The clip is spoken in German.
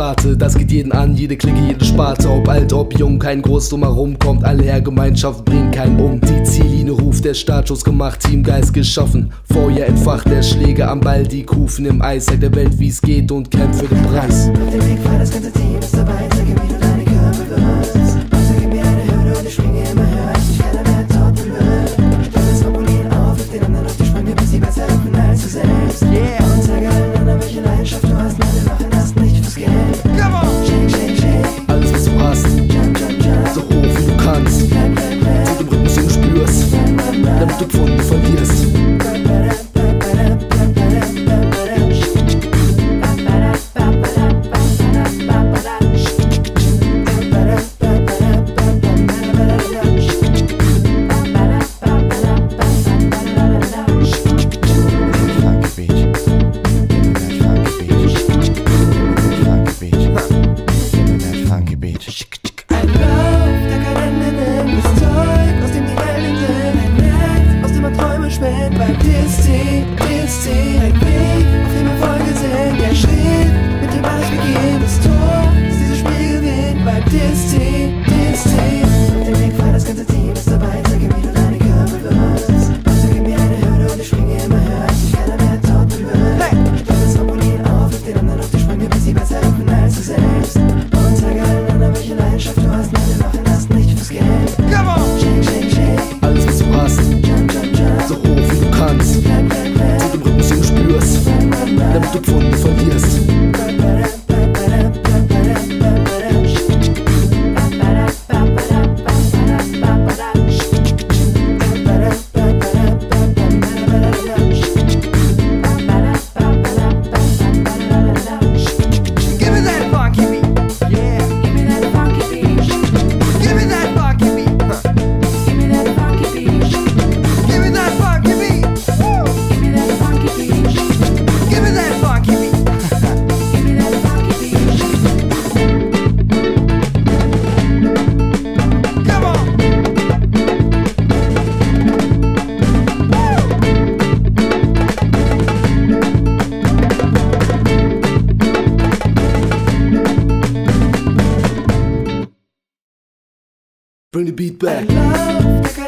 starte. Das geht jeden an, jede Klinge, jede Sparte. Ob alt, ob jung, kein Groß drumherum kommt. Alle her, Gemeinschaft bringt keinen um. Die Ziellinie ruft, der Startschuss gemacht, Teamgeist geschaffen. Feuer entfacht, der Schläge am Ball, die Kufen im Eis. Zeigt der Welt, wie's geht und kämpft für den Preis. Auf dem Weg war das ganze Team ist dabei, DSC, DSC. Auf dem Weg war das ganze Team ist dabei. Zeige mir nur deine Körper bewusst. Zeige mir eine Hürde und ich schwinge immer höher, als ich keiner mehr tot bin wird. Stell das Trampolin auf, wirf den anderen auf die Sprünge, bis sie besser helfen als du selbst. Und zeige allen anderen, welche Leidenschaft du hast. Meine Wachen hast nicht fürs Geld. Shake, shake, shake, Alles, was du hast, jump, jump, jump. so hoch wie du kannst. Zu dem Rhythmus, den du spürst, damit du Bring the beat back.